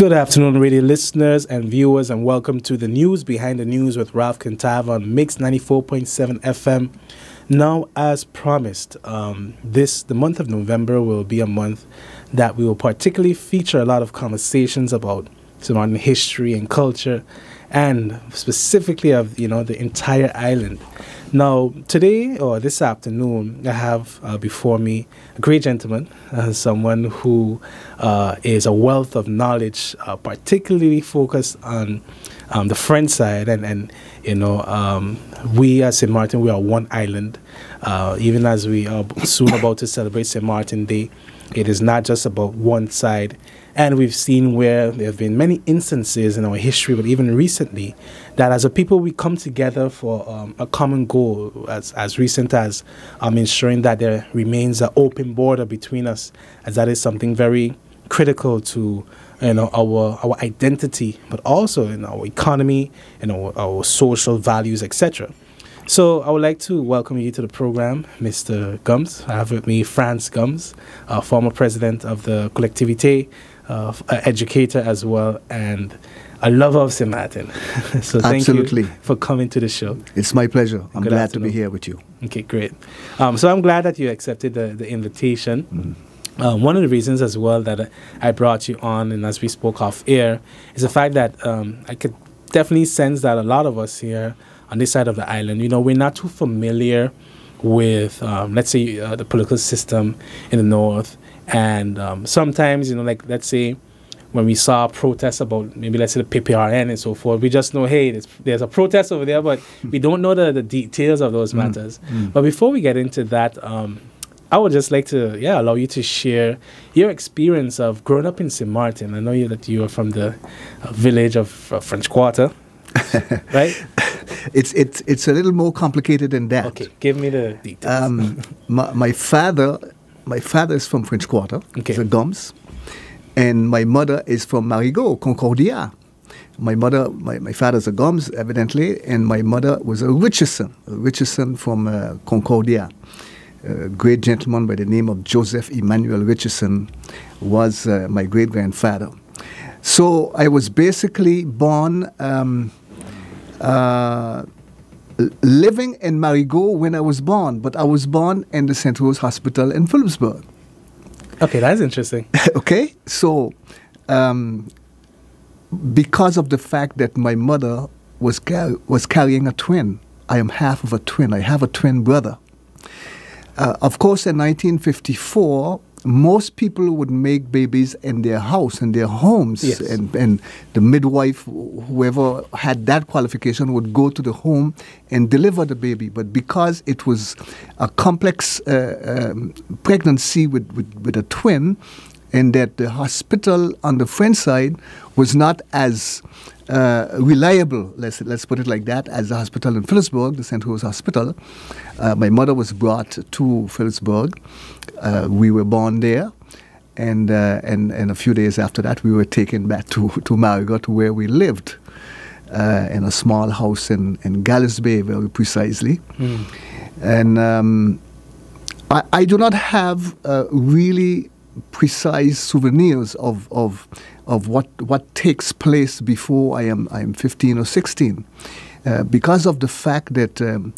Good afternoon, radio listeners and viewers, and welcome to the news behind the news with Ralph Cantave on Mix 94.7 FM. Now, as promised, um, this the month of November will be a month that we will particularly feature a lot of conversations about Samoan history and culture, and specifically of you know the entire island. Now, today or this afternoon, I have uh, before me a great gentleman, uh, someone who uh, is a wealth of knowledge, uh, particularly focused on um, the French side. And, and you know, um, we at St. Martin, we are one island. Uh, even as we are soon about to celebrate St. Martin Day, it is not just about one side. And we've seen where there have been many instances in our history, but even recently, that as a people we come together for um, a common goal, as, as recent as um, ensuring that there remains an open border between us, as that is something very critical to you know our our identity, but also in our economy and our, our social values, etc. So I would like to welcome you to the program, Mr. Gumbs. I have with me Frantz Gumbs, uh, former president of the Collectivité, uh, educator as well, and a lover of St. Martin. so thank Absolutely. you for coming to the show. It's my pleasure. I'm Good glad afternoon. to be here with you. Okay, great. Um, so I'm glad that you accepted the, the invitation. Mm-hmm. Um, one of the reasons as well that I- I brought you on, and as we spoke off air, is the fact that um, I could definitely sense that a lot of us here on this side of the island, you know, we're not too familiar with, um, let's say, uh, the political system in the north. And um, sometimes, you know, like let's say when we saw protests about maybe let's say the PPRN and so forth, we just know, hey, there's, there's a protest over there, but we don't know the, the details of those matters. But before we get into that, um, I would just like to, yeah, allow you to share your experience of growing up in St. Martin. I know you that you are from the uh, village of uh, French Quarter, right? It's it's it's a little more complicated than that. Okay, give me the details. Um, my, my father, my father is from French Quarter, Okay. the Gumbs, and my mother is from Marigot, Concordia. My mother, my, my father's a Gumbs, evidently, and my mother was a Richardson, a Richardson from uh, Concordia. A great gentleman by the name of Joseph Emmanuel Richardson was uh, my great grandfather. So I was basically born. Um, uh, living in Marigot when I was born, but I was born in the St. Rose Hospital in Philipsburg. okay, that's interesting. okay, so um, because of the fact that my mother was car- was carrying a twin, I am half of a twin. I have a twin brother. Uh, of course, in 1954, most people would make babies in their house, in their homes, Yes. and, and the midwife, whoever had that qualification, would go to the home and deliver the baby. But because it was a complex uh, um, pregnancy with, with, with a twin, and that the hospital on the French side was not as uh, reliable, let's, let's put it like that, as the hospital in Philipsburg, the St. Rose Hospital. Uh, my mother was brought to Philipsburg. Uh, we were born there. And, uh, and, and a few days after that, we were taken back to, to Marigot, where we lived uh, in a small house in, in Gallis Bay, very precisely. And um, I, I do not have uh, really precise souvenirs of, of, of what, what takes place before I am, I am 15 or 16 uh, because of the fact that um,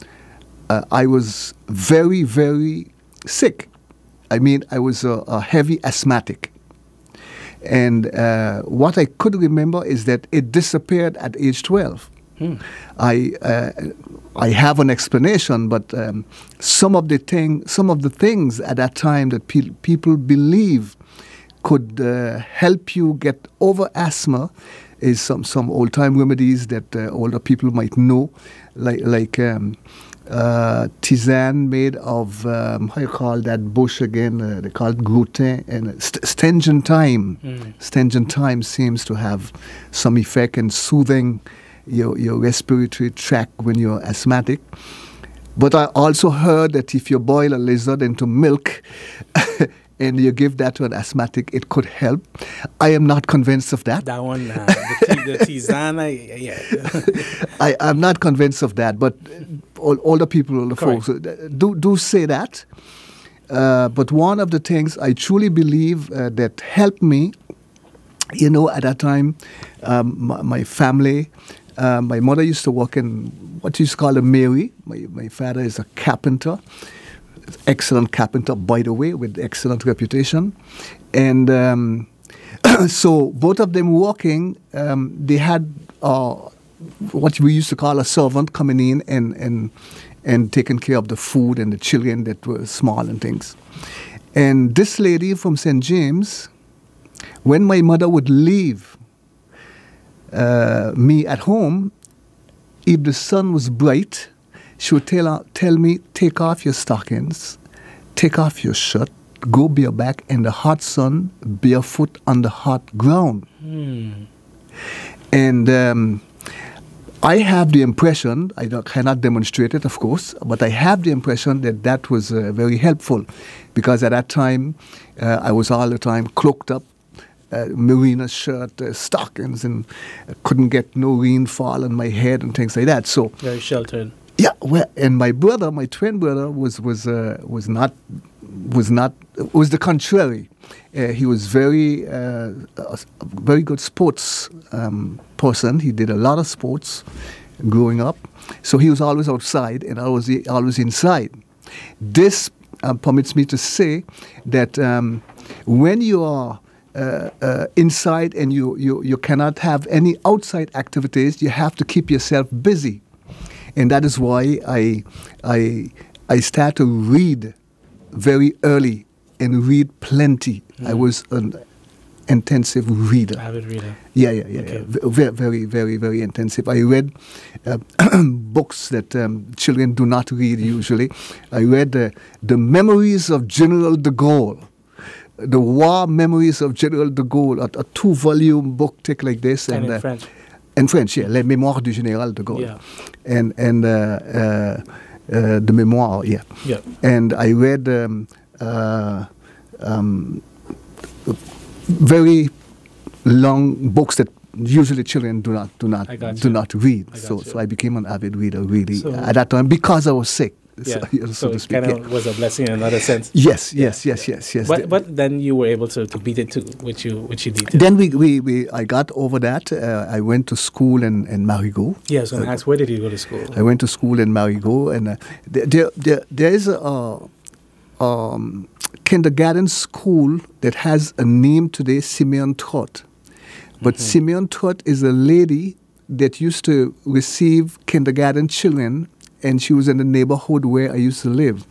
uh, I was very, very sick. I mean, I was a, a heavy asthmatic. And uh, what I could remember is that it disappeared at age 12. I uh, I have an explanation, but um, some of the thing, some of the things at that time that pe- people believe could uh, help you get over asthma is some some old time remedies that uh, older people might know, like like. Um, uh, tisane made of um, how you call that bush again? Uh, they call it gluten and st- stengen thyme. Stengen thyme seems to have some effect in soothing your your respiratory tract when you're asthmatic. But I also heard that if you boil a lizard into milk and you give that to an asthmatic, it could help. I am not convinced of that. That one, uh, the, t- the tisane, I- yeah. I, I'm not convinced of that, but all, the people, older Correct. folks uh, do, do say that. Uh, but one of the things I truly believe uh, that helped me you know, at that time, um, my, my, family, uh, my mother used to work in what you call a mairie. My, my father is a carpenter, excellent carpenter, by the way, with excellent reputation. And um, so both of them working, um, they had uh, what we used to call a servant coming in and, and, and taking care of the food and the children that were small and things. And this lady from St. James, when my mother would leave uh, me at home, if the sun was bright, she would tell, her, tell me, take off your stockings, take off your shirt, go bareback in the hot sun, barefoot on the hot ground. Mm. And um, I have the impression, I cannot demonstrate it, of course, but I have the impression that that was uh, very helpful because at that time uh, I was all the time cloaked up uh, merino shirt, uh, stockings, and couldn't get no rainfall on my head and things like that. So very sheltered. Yeah, well, and my brother, my twin brother, was was uh, was not was not was the contrary. Uh, he was very uh, a very good sports um, person. He did a lot of sports growing up, so he was always outside and I was always inside. This uh, permits me to say that um, when you are uh, uh, inside and you, you, you cannot have any outside activities. You have to keep yourself busy. And that is why I, I, I start to read very early and read plenty. Mm. I was an intensive reader. Avid reader. Yeah, yeah, yeah. Okay. yeah. Very, very, very, very intensive. I read uh, books that um, children do not read usually. I read uh, The Memories of General de Gaulle the War Memories of General de Gaulle, a, a two volume book take like this. And, and in uh, French. In French, yeah, Les Mémoires du Général de Gaulle. Yeah. And, and uh, uh, uh the memoir, yeah. yeah. And I read um, uh, um, very long books that usually children do not do not do not read. So you. so I became an avid reader really so at that time because I was sick. Yeah. So, so, so it kind of yeah. was a blessing in another sense. Yes, yes, yes, yes, yes. But, but then you were able to, to beat it too, which you which you did. Then we, we, we I got over that. Uh, I went to school in, in Marigot. Yeah, so uh, ask, where did you go to school? I went to school in Marigot, and uh, there, there, there is a um, kindergarten school that has a name today, Simeon Trott. But mm-hmm. Simeon Trott is a lady that used to receive kindergarten children and she was in the neighborhood where I used to live.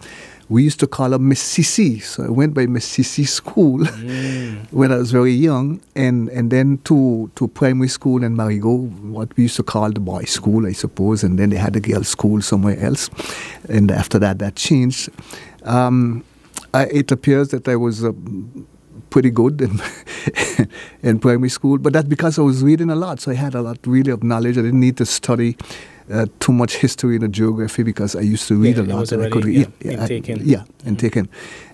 We used to call her Miss so I went by Miss School mm. when I was very young, and, and then to, to primary school in Marigot, what we used to call the boys' school, I suppose, and then they had a girls' school somewhere else, and after that, that changed. Um, I, it appears that I was uh, pretty good in, in primary school, but that's because I was reading a lot, so I had a lot really of knowledge. I didn't need to study uh, too much history and geography because I used to read yeah, a lot and I could read. Yeah, yeah, taken. yeah, mm-hmm. and taken.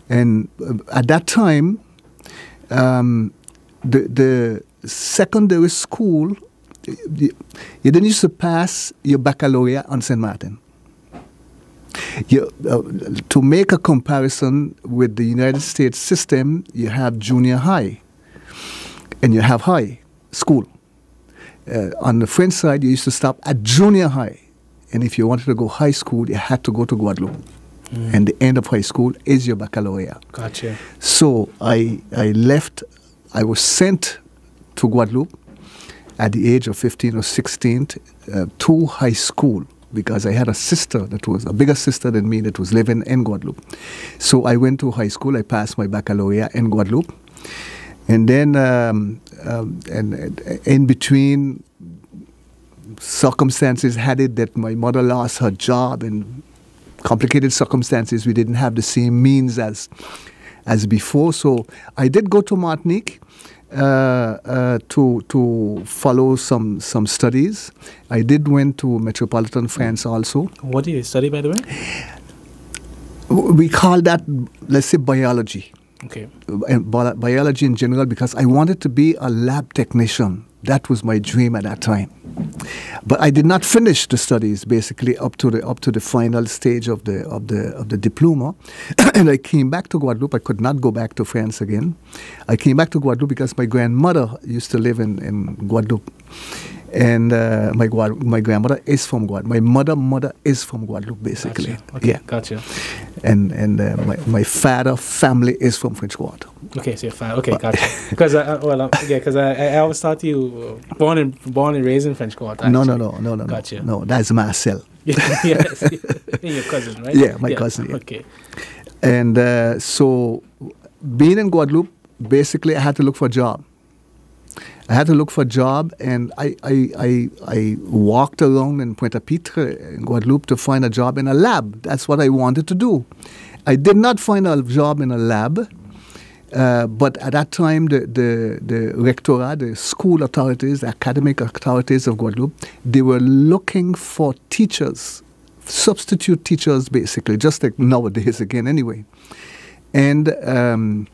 And uh, at that time, um, the the secondary school, you, you didn't used to pass your baccalaureate on St. Martin. You, uh, to make a comparison with the United States system, you have junior high and you have high school uh, on the French side, you used to stop at junior high. And if you wanted to go high school, you had to go to Guadeloupe. Mm. And the end of high school is your baccalaureate. Gotcha. So I, I left, I was sent to Guadeloupe at the age of 15 or 16 uh, to high school because I had a sister that was a bigger sister than me that was living in Guadeloupe. So I went to high school, I passed my baccalaureate in Guadeloupe. And then, um, um, and, and in between, circumstances had it that my mother lost her job and complicated circumstances. We didn't have the same means as as before. So I did go to Martinique uh, uh, to to follow some some studies. I did went to metropolitan France also. What did you study, by the way? We call that, let's say, biology. Okay. Biology in general, because I wanted to be a lab technician. That was my dream at that time. But I did not finish the studies basically up to the up to the final stage of the of the of the diploma, and I came back to Guadeloupe. I could not go back to France again. I came back to Guadeloupe because my grandmother used to live in, in Guadeloupe, and uh, my Guad- my grandmother is from Guadeloupe. My mother mother is from Guadeloupe, basically. Gotcha. Okay, Yeah, gotcha. and and uh, my my father family is from French Quarter. Okay, so you're fine. Okay, gotcha. Because well, yeah, because I, I always thought you born and born and raised in French Quarter. No, no, no, no, no, no. Gotcha. No, that's Marcel. yes, your cousin, right? Yeah, my cousin, yeah. Okay. And uh, so, being in Guadeloupe, basically, I had to look for a job. I had to look for a job, and I, I, I, I walked around in Pointe-à-Pitre in Guadeloupe to find a job in a lab. That's what I wanted to do. I did not find a job in a lab, uh, but at that time, the, the, the rectorat, the school authorities, the academic authorities of Guadeloupe, they were looking for teachers, substitute teachers, basically, just like nowadays again, anyway. And um,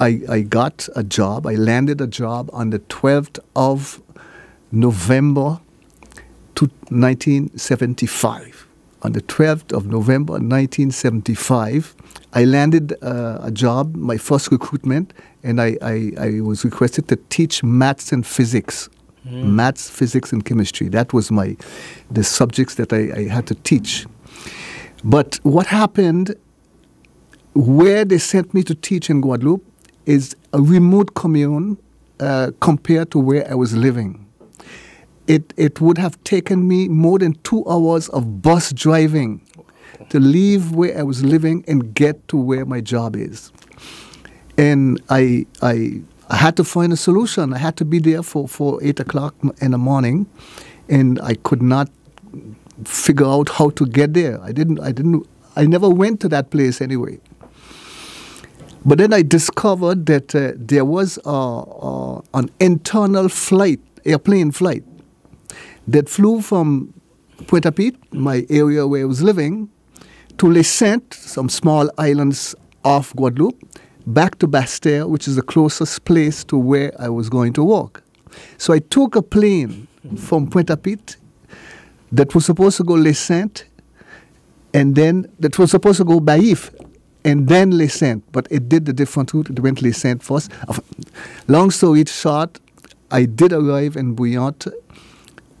I, I got a job, I landed a job on the 12th of November to 1975. On the 12th of November 1975, I landed uh, a job, my first recruitment, and I, I, I was requested to teach maths and physics. Maths, physics, and chemistry. That was my the subjects that I, I had to teach. But what happened where they sent me to teach in Guadeloupe is a remote commune uh, compared to where I was living. It, it would have taken me more than two hours of bus driving to leave where I was living and get to where my job is. And I, I, I had to find a solution. I had to be there for, for 8 o'clock in the morning, and I could not figure out how to get there. I didn't, I didn't, I never went to that place anyway. But then I discovered that uh, there was uh, an internal flight, airplane flight, that flew from Pointe-à-Pitre, my area where I was living, to Les Saintes, some small islands off Guadeloupe, back to Basse-Terre, which is the closest place to where I was going to work. So I took a plane from Pointe-à-Pitre that was supposed to go Les Saintes, and then that was supposed to go Baillif, and then Les Saintes, but it did the different route. It went Les Saintes first. Long story short, I did arrive in Bouillante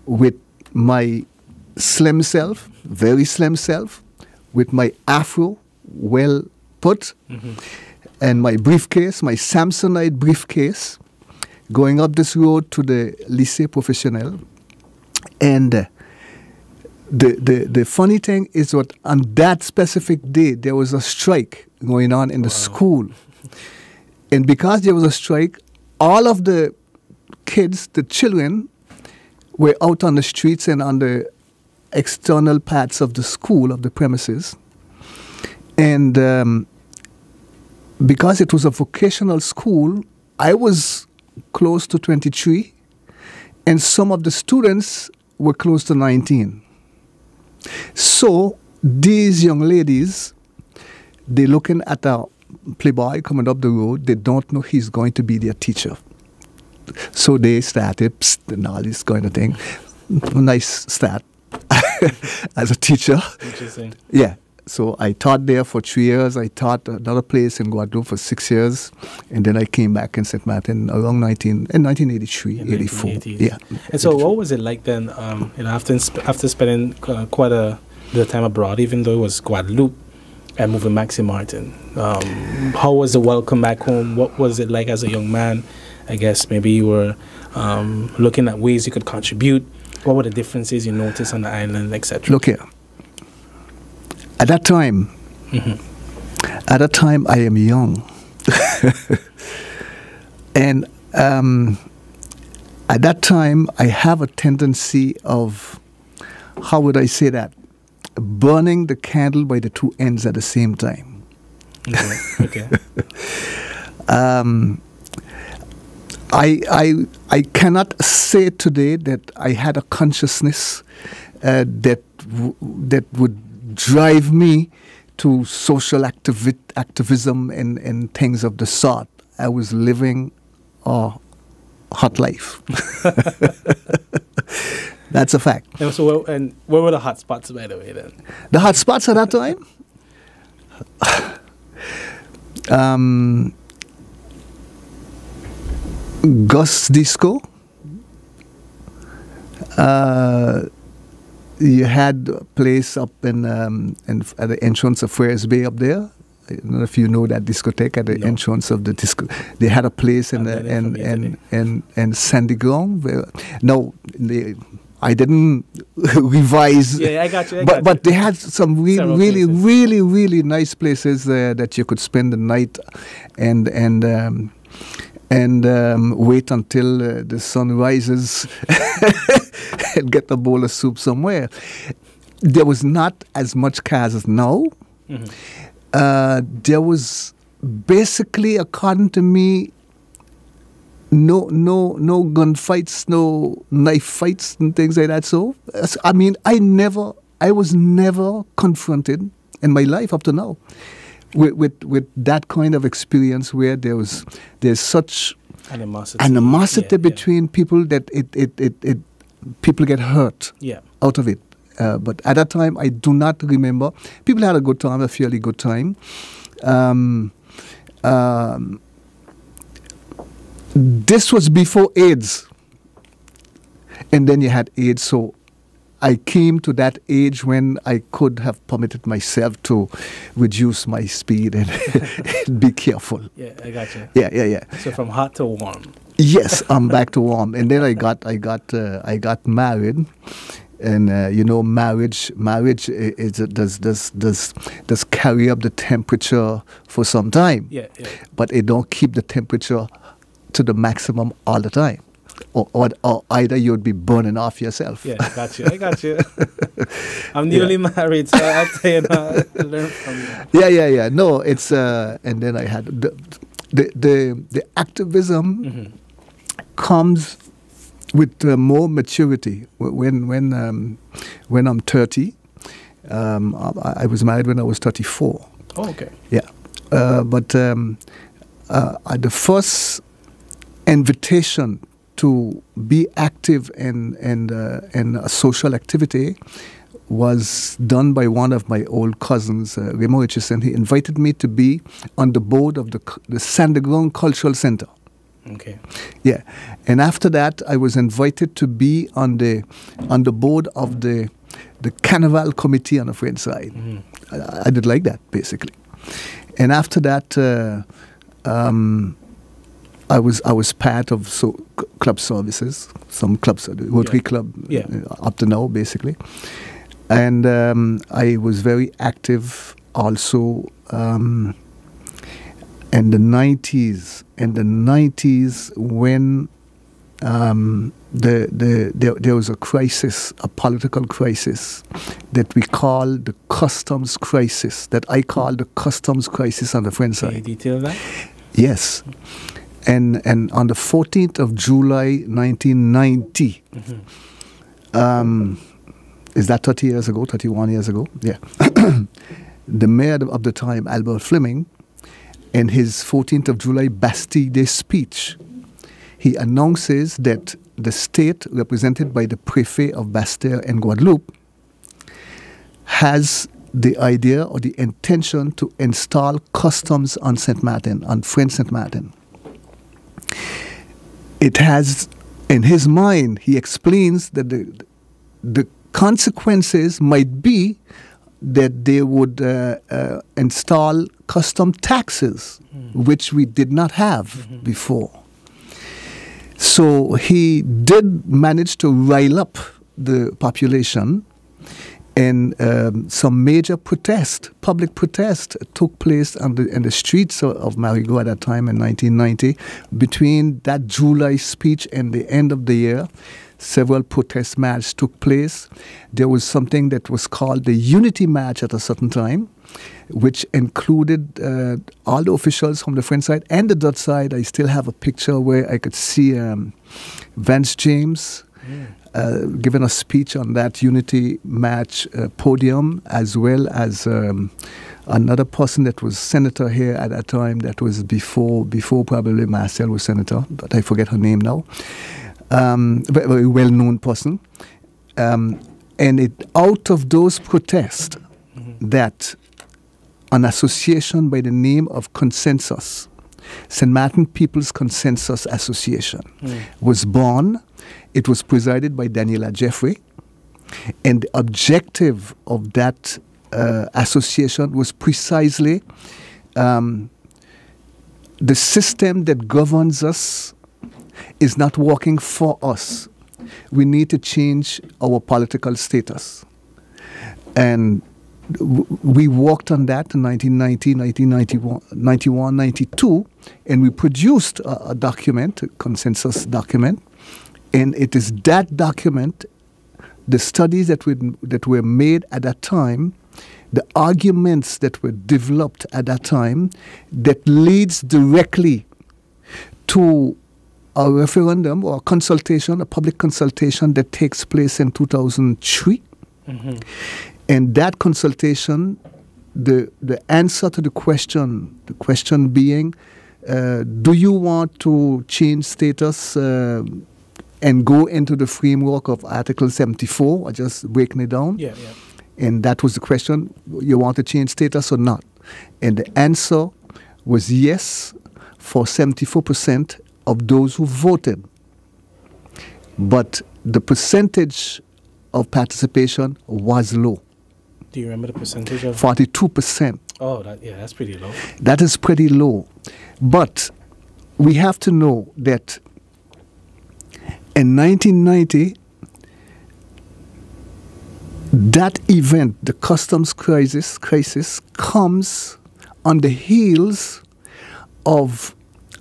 with my slim self, very slim self, with my afro well put, and my briefcase, my Samsonite briefcase, going up this road to the Lycée Professionnel. And uh, the, the, the funny thing is that on that specific day, there was a strike going on in the school. And because there was a strike, all of the kids, the children, were out on the streets and on the external parts of the school, of the premises. And um, because it was a vocational school, I was close to 23, and some of the students were close to 19. So these young ladies, they're looking at a playboy coming up the road. They don't know he's going to be their teacher. So they started psst, and all this kind of thing. Nice start as a teacher. Interesting. Yeah. So I taught there for three years. I taught another place in Guadeloupe for six years, and then I came back in St. Martin around 19 in 1983, In 84. Yeah. And so, what was it like then? Um, you know, after after spending uh, quite a bit of time abroad, even though it was Guadeloupe and moving back to Martin, um, how was the welcome back home? What was it like as a young man? I guess maybe you were um, looking at ways you could contribute. What were the differences you noticed on the island, etc.? Look here. At that time, Mhm. at that time, I am young, and um, at that time, I have a tendency of, how would I say that, burning the candle by the two ends at the same time. Okay. okay. Um, I, I, I cannot say today that I had a consciousness uh, that, that would drive me to social activi- activism and, and things of the sort. I was living a hot life. That's a fact. And so, where, and where were the hot spots, by the way, then? The hot spots at that time? um, Gus Disco. Uh, you had a place up in, um, in at the entrance of Friar's Bay up there. I don't know if you know that discotheque at the No. entrance of the disco. They had a place in the, in, in, in, in Sandy Ground. Where, no, they, I didn't revise. Yeah, I got you. I but got but you. they had some really really places. really really nice places uh, that you could spend the night and and um, and um, wait until uh, the sun rises and get a bowl of soup somewhere. There was not as much cars as now. Mhm. Uh, there was basically, according to me, no no no gunfights, no knife fights and things like that. So I mean, I never, I was never confronted in my life up to now with with, with that kind of experience where there was there's such Animosity. animosity Yeah, yeah. between people that it, it, it, it people get hurt Yeah. out of it. Uh, but at that time, I do not remember. People had a good time, a fairly good time. Um, um, this was before AIDS, and then you had AIDS. So I came to that age when I could have permitted myself to reduce my speed and be careful. Yeah, I got you. Yeah, yeah, yeah. So from hot to warm. Yes, I'm back to warm, and then I got I got uh, I got married, and uh, you know marriage marriage i- is does does does does carry up the temperature for some time, Yeah, yeah. but it don't keep the temperature to the maximum all the time, or or, or either you'd be burning off yourself. Yeah, I got you. I got you. I'm newly married, so I'll tell you now. Learn from you. yeah, yeah, yeah. No, it's uh, and then I had the the the, the activism. Mhm. comes with uh, more maturity. When when um, when I'm 30, um, I, I was married when I was 34. Oh, okay. Yeah, uh, but um, uh, uh, the first invitation to be active in in uh, in a social activity was done by one of my old cousins, uh, Remo Richardson. He invited me to be on the board of the the Cultural Center. Okay. Yeah, and after that, I was invited to be on the on the board of the the Carnival Committee on the French side. Mhm. I, I did like that basically, and after that, uh, um, I was I was part of so club services, some clubs, the Rotary Yeah. Club, Yeah. uh, up to now basically, and um, I was very active also. Um, in the 90s, in the 90s, when um, the, the, there, there was a crisis, a political crisis that we call the customs crisis, that I call the customs crisis on the French Can you side. detail that? Yes. And, and on the 14th of July 1990, Mhm. um, is that 30 years ago, 31 years ago? Yeah. the mayor of the time, Albert Fleming, in his 14th of July Bastille Day speech, he announces that the state, represented by the prefet of Bastille and Guadeloupe, has the idea or the intention to install customs on Saint Martin, on French Saint Martin. It has, in his mind, he explains that the, the consequences might be that they would uh, uh, install custom taxes, which we did not have before. So he did manage to rile up the population, and um, some major protest, public protest, took place on the, in the streets of, Marigot at that time in 1990. Between that July speech and the end of the year, several protest marches took place. There was something that was called the Unity March at a certain time, which included uh, all the officials from the French side and the Dutch side. I still have a picture where I could see um, Vance James uh, giving a speech on that Unity match uh, podium, as well as um, another person that was senator here at that time. That was before before probably Marcel was senator, but I forget her name now. Um, very, very well known person. um, and it out of those protests that an association by the name of Consensus, St. Martin People's Consensus Association, was born. It was presided by Daniella Jeffry, and the objective of that uh, association was precisely um, the system that governs us is not working for us. We need to change our political status. And we worked on that in 1990, 1991, 91, 92, and we produced a, a document, a consensus document. And it is that document, the studies that, we, that were made at that time, the arguments that were developed at that time, that leads directly to a referendum or a consultation, a public consultation that takes place in 2003. And that consultation, the, the answer to the question, the question being, uh, do you want to change status uh, and go into the framework of Article 74, or just breaking it down? Yeah, yeah. And that was the question you want to change status or not? And the answer was yes for 74% of those who voted. But the percentage of participation was low Do you remember the percentage of? 42%. Oh, that, yeah, that's pretty low. That is pretty low. But we have to know that in 1990, that event, the customs crisis, crisis comes on the heels of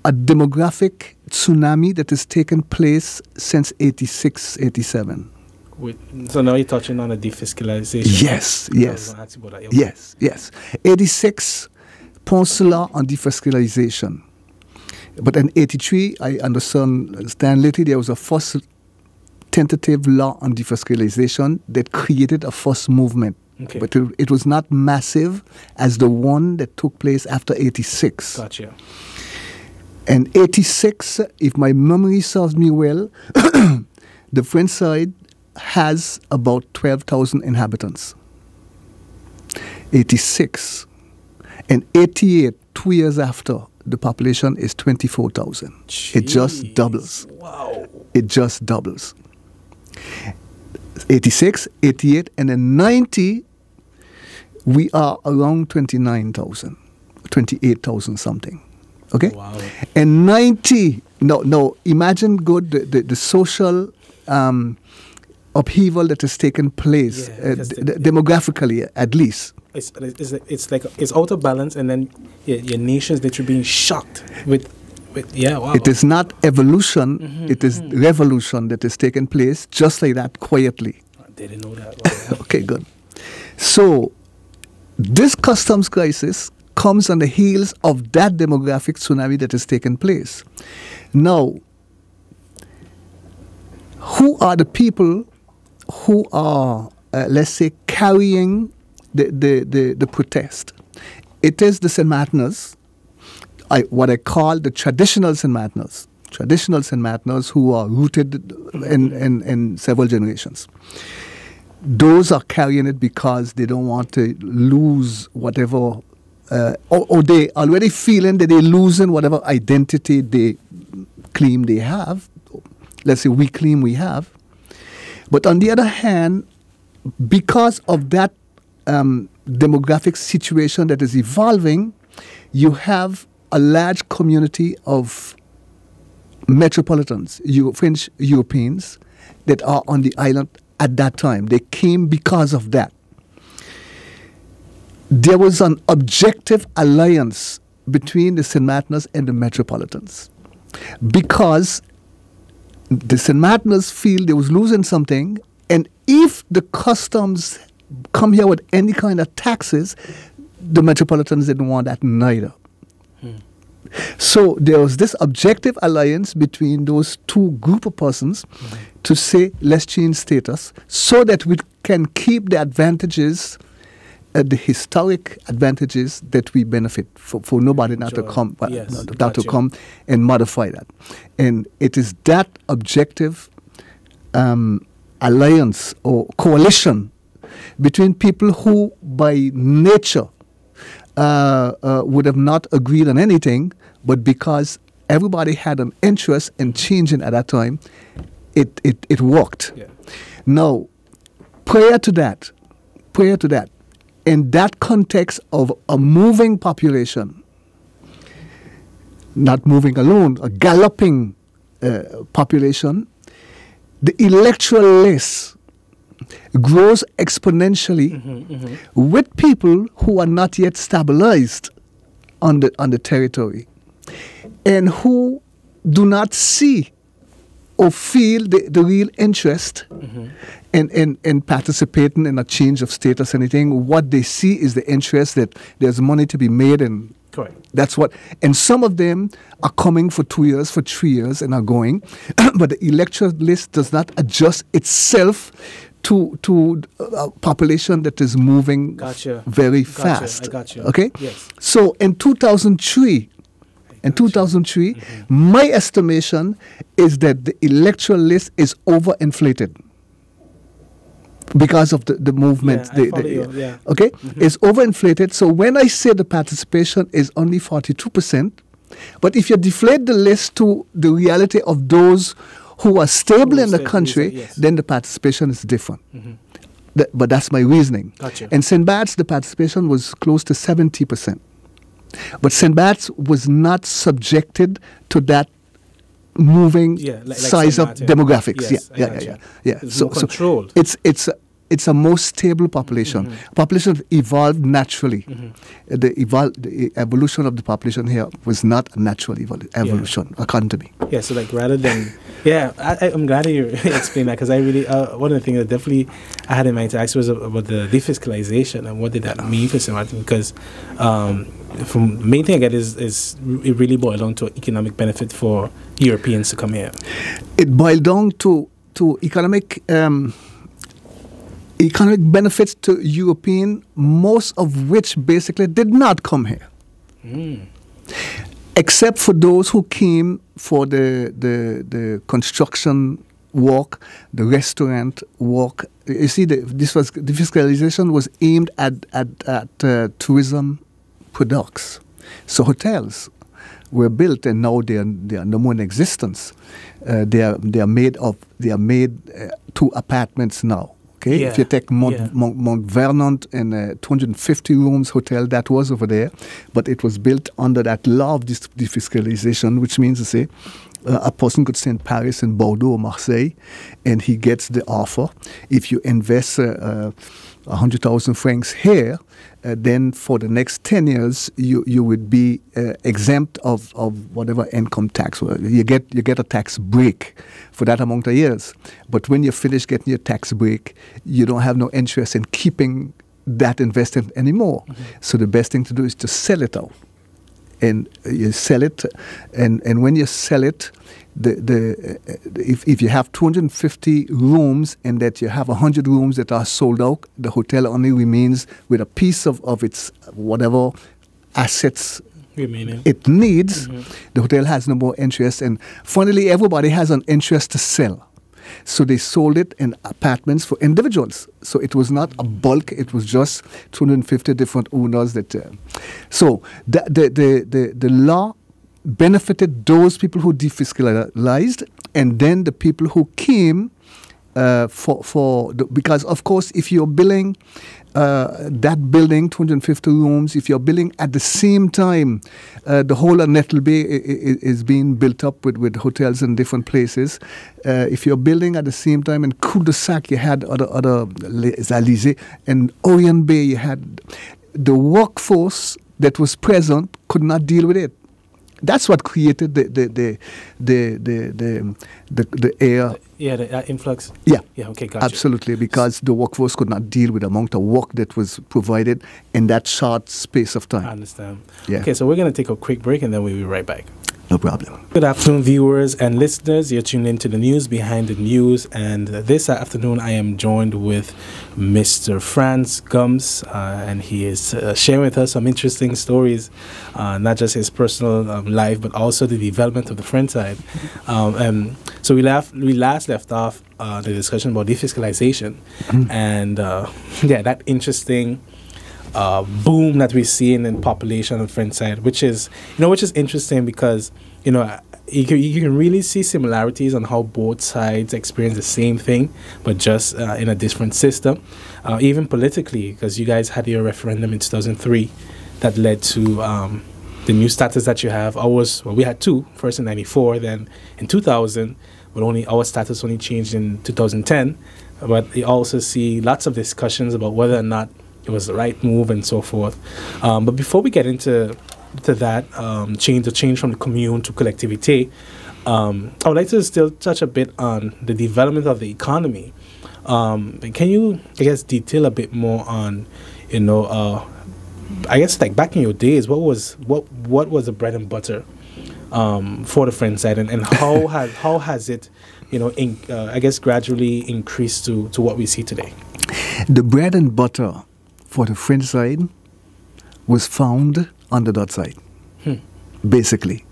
a demographic tsunami that has taken place since 86, 87. With, so now you're touching on a defiscalization. Yes, yes. gonna ask you about that. Okay. Yes, yes. 86, Pons law on defiscalization. But in 83, I understand, Stan Litty, there was a first tentative law on defiscalization that created a first movement. Okay. But it, it was not massive as the one that took place after 86. Gotcha. And 86, if my memory serves me well, the French side has about 12,000 inhabitants. 86. And 88, two years after, the population is 24,000. It just doubles. Wow. It just doubles. 86, 88, and then 90, we are around 29,000, 28,000 something. Okay? Wow. And 90, no, no, imagine good the, the, the social um, upheaval that has taken place, Yeah, uh, because d- the- demographically at least. It's, it's, it's like it's out of balance, and then your, your nations literally being shocked with, with yeah, wow. It is not evolution, Mhm, it is mhm. revolution that has taken place just like that quietly. I didn't know that. Wow. Okay, good. So, this customs crisis comes on the heels of that demographic tsunami that has taken place. Now, who are the people who are, uh, let's say, carrying the, the, the, the protest? It is the St. I, what I call the traditional St. Traditional St. Who are rooted in, in, in several generations those are carrying it because they don't want to lose whatever, uh, or, or they already feeling that they're losing whatever identity they claim they have. Let's say we claim we have. But on the other hand, because of that um, demographic situation that is evolving, you have a large community of metropolitans, Euro- French Europeans, that are on the island at that time. They came because of that. There was an objective alliance between the St. Martiners and the metropolitans because the St. Martiners feel they was losing something, and if the customs come here with any kind of taxes, the metropolitans didn't want that neither. So there was this objective alliance between those two group of persons to say, let's change status so that we can keep the advantages, uh, the historic advantages that we benefit for, for nobody not to come, Yes, not to come and modify that. And it is that objective um, alliance or coalition between people who, by nature, uh, uh, would have not agreed on anything, but because everybody had an interest in changing at that time, it, it, it worked. Yeah. Now, prior to that, prior to that, in that context of a moving population, not moving alone, a galloping uh, population, the electoral list grows exponentially Mm-hmm, with people who are not yet stabilized on the, on the territory and who do not see or feel the, the real interest mm-hmm. in, in, in participating in a change of status anything. What they see is the interest that there's money to be made and Correct. that's what, and some of them are coming for two years, for three years, and are going. but the electoral list does not adjust itself to to uh, a population that is moving Gotcha. very Gotcha. fast. I got. Okay. Yes. So in 2003, in 2003, my estimation is that the electoral list is overinflated because of the, the movement. Yeah, the- the- you, yeah. Okay? It's overinflated. So when I say the participation is only 42%, but if you deflate the list to the reality of those who are stable Who in the country, yes. then the participation is different. Mm-hmm. That- but that's my reasoning. Gotcha. In St. Bart's, the participation was close to 70%. But St. Bart's was not subjected to that moving Yeah, like- like size of demographics. Yes, yeah, yeah, yeah, you. yeah. It's more controlled. it's it's a, it's a more stable population. Mm-hmm. Population evolved naturally. The, evol- the evolution of the population here was not a natural evol- evolution, according to me. Yeah, so like rather than yeah, I, I'm glad you explained that because I really uh, one of the things that definitely I had in mind to ask was about the defiscalization and what did that mean for St. Martin because um, from the main thing I get is is it really boiled down to economic benefit for Europeans to come here. It boiled down to to economic um, economic benefits to European, most of which basically did not come here. except for those who came for the the, the construction work, the restaurant work. You see, the, this was the fiscalization was aimed at at, at uh, tourism products. So hotels were built, and now they are, they are no more in existence. Uh, they are they are made of they are made uh, two apartments now. Okay, Yeah, if you take Mount, yeah. Mount, Mount Vernon and a 250 rooms hotel that was over there, but it was built under that law of defiscalization, which means to say uh, a person could stay in Paris, and Bordeaux, or Marseille, and he gets the offer. If you invest uh, uh, 100,000 francs here, uh, then for the next 10 years, you, you would be uh, exempt of, of whatever income tax. You get, you get a tax break for that amount of years. But when you finish getting your tax break, you don't have no interest in keeping that investment anymore. So the best thing to do is to sell it out and you sell it, and, and when you sell it, the, the, if, if you have 250 rooms and that you have 100 rooms that are sold out, the hotel only remains with a piece of, of its whatever assets it needs. Mm-hmm. The hotel has no more interest, and finally, everybody has an interest to sell. So they sold it in apartments for individuals. So it was not a bulk; it was just 250 different owners. That uh, so the, the the the the law benefited those people who defiscalized, and then the people who came uh, for for the, because of course if you're billing uh, that building 250 rooms if you're billing at the same time uh, the whole of Nettle Bay i- i- is being built up with, with hotels in different places. Uh, if you're building at the same time in cul-de-sac you had other other Les Alizés and Orient Bay you had the workforce that was present could not deal with it that's what created the the the the the the, the, air Yeah, the, that influx. yeah, Yeah, okay, gotcha. absolutely. Because the workforce could not deal with the amount of work that was provided in that short space of time. I understand. Yeah. Okay, so we're gonna take a quick break and then we'll be right back. No problem. Good afternoon, viewers and listeners. You're tuned into the news behind the news, and this afternoon I am joined with Mr. Frantz Gumbs, uh, and he is uh, sharing with us some interesting stories, uh, not just his personal um, life, but also the development of the French side. Um, and so we, left, we last left off uh, the discussion about defiscalization, mm-hmm. and uh, yeah, that interesting uh, boom that we're seeing in population on French side, which is you know which is interesting because you know you can, you can really see similarities on how both sides experience the same thing, but just uh, in a different system. Uh, even politically, because you guys had your referendum in 2003 that led to um, the new status that you have. Ours, well, we had two, first in 94, then in 2000, but only our status only changed in 2010. But you also see lots of discussions about whether or not it was the right move and so forth. Um, but before we get into to that um, change, the change from the commune to collectivity, um, I would like to still touch a bit on the development of the economy. Um, can you, I guess, detail a bit more on, you know, uh, I guess like back in your days, what was what what was the bread and butter um, for the French side, and, and how has how has it, you know, in, uh, I guess gradually increased to to what we see today? The bread and butter for the French side was found on the Dutch side, hmm. basically.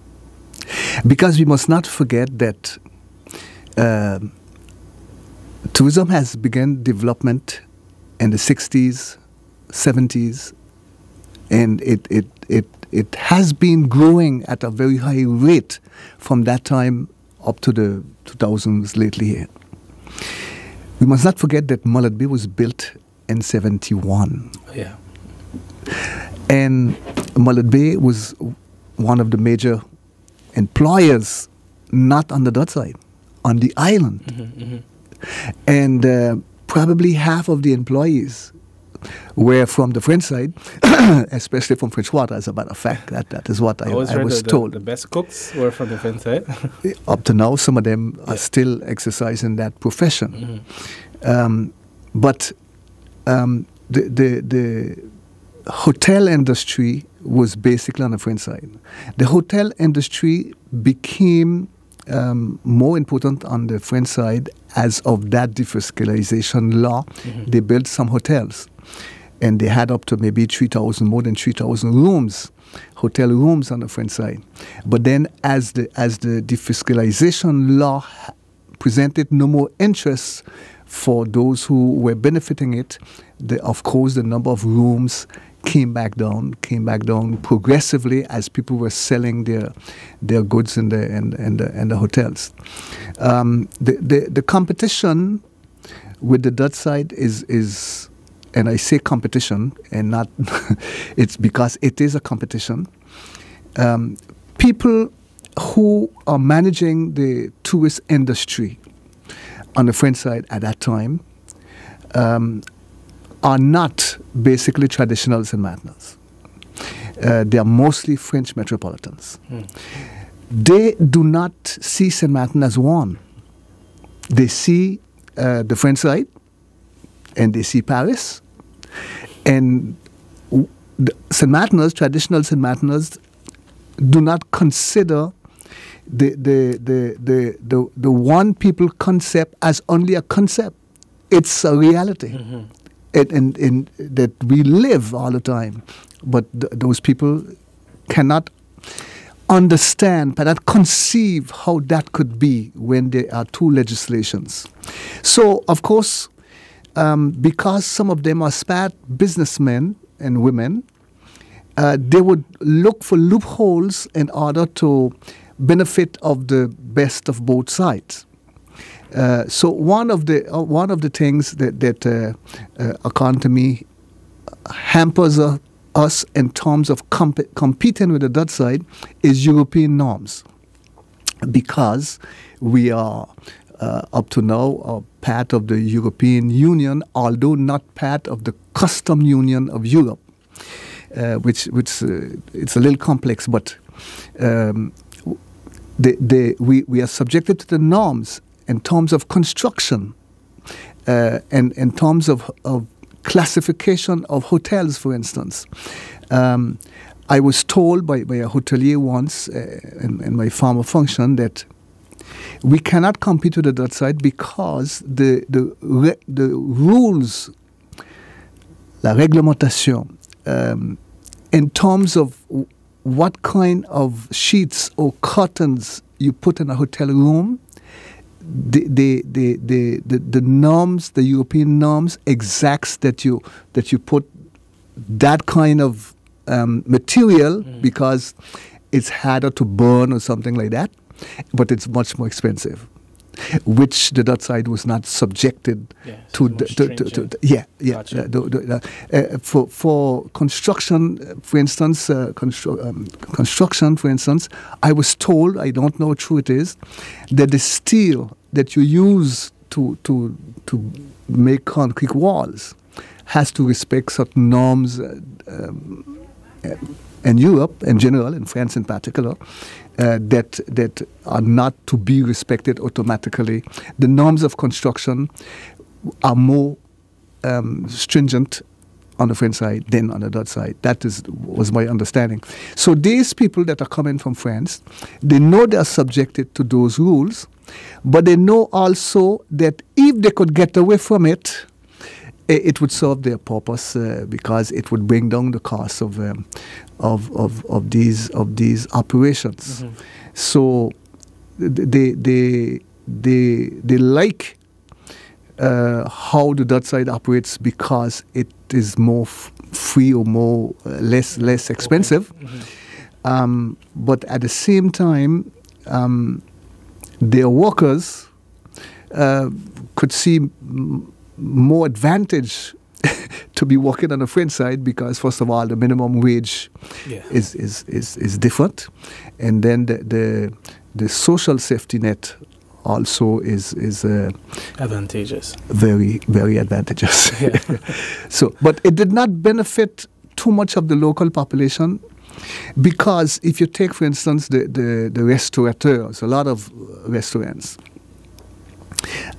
Because we must not forget that uh, tourism has begun development in the 60s, 70s, and it, it, it, it has been growing at a very high rate from that time up to the 2000s lately here. We must not forget that Mullet Bay was built in 71. Yeah. And Mullet Bay was one of the major employers, not on the Dutch side, on the island. Mm-hmm, mm-hmm. And uh, probably half of the employees were from the French side, especially from French Quarter, as a matter of fact. That, that is what I, I, I was the, told. The best cooks were from the French side? Up to now, some of them yeah. are still exercising that profession. Mm-hmm. Um, but um, the, the, the hotel industry was basically on the French side. The hotel industry became um, more important on the French side as of that defiscalization law. Mm-hmm. They built some hotels and they had up to maybe 3,000, more than 3,000 rooms, hotel rooms on the French side. But then as the, as the defiscalization law presented no more interest for those who were benefiting it, the, of course, the number of rooms came back down, came back down progressively as people were selling their their goods in the in, in the, in the hotels. Um, the, the the competition with the Dutch side is is, and I say competition, and not it's because it is a competition. Um, people who are managing the tourist industry on the French side at that time um, are not basically traditional St. Martiners. Uh, they are mostly French metropolitans. Mm. They do not see St. Martin as one. They see uh, the French side and they see Paris. And St. Martiners, traditional St. Martiners, do not consider the, the, the, the, the, the one people concept as only a concept. It's a reality. Mm-hmm. It, and, and that we live all the time. But th- those people cannot understand, cannot conceive how that could be when there are two legislations. So, of course, um, because some of them are smart businessmen and women, uh, they would look for loopholes in order to benefit of the best of both sides. Uh, so one of the uh, one of the things that that uh, uh me hampers us in terms of comp- competing with the Dutch side is European norms, because we are uh, up to now part of the European Union, although not part of the custom union of Europe, uh, which which it's a little complex, but. Um, they, they, we, we are subjected to the norms in terms of construction uh, and in terms of, of classification of hotels, for instance. Um, I was told by, by a hotelier once uh, in, in my former function that we cannot compete with the Dutch side because the, the, re, the rules, la réglementation, um, in terms of what kind of sheets or curtains you put in a hotel room, the, the, the, the, the, the norms, the European norms, exacts that you, that you put that kind of um, material mm. because it's harder to burn or something like that, but it's much more expensive. Which the Dutch side was not subjected yeah, to, the, to, to, to, yeah yeah gotcha. uh, the, uh, for for construction for instance uh, constru- um, construction for instance I was told I don't know how true it is that the steel that you use to to to make concrete walls has to respect certain norms uh, um, in Europe in general, in France in particular, uh, that that are not to be respected automatically. The norms of construction are more um, stringent on the French side than on the Dutch side. That is was my understanding. So these people that are coming from France, they know they are subjected to those rules, but they know also that if they could get away from it, it would serve their purpose uh, because it would bring down the cost of, um, of, of, of, these, of these operations. Mm-hmm. So they, they, they, they like uh, how the Dutch side operates because it is more f- free or more uh, less less expensive. Okay. Mm-hmm. Um, but at the same time, um, their workers uh, could see more advantage to be working on the French side because first of all the minimum wage yeah. is, is, is, is different and then the, the, the social safety net also is is uh, advantageous very very advantageous yeah. so but it did not benefit too much of the local population because if you take for instance the the, the restaurateurs a lot of restaurants